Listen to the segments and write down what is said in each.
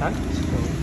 啊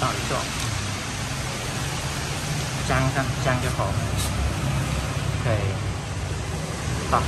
倒一倒，这样这这样就好了。对，好。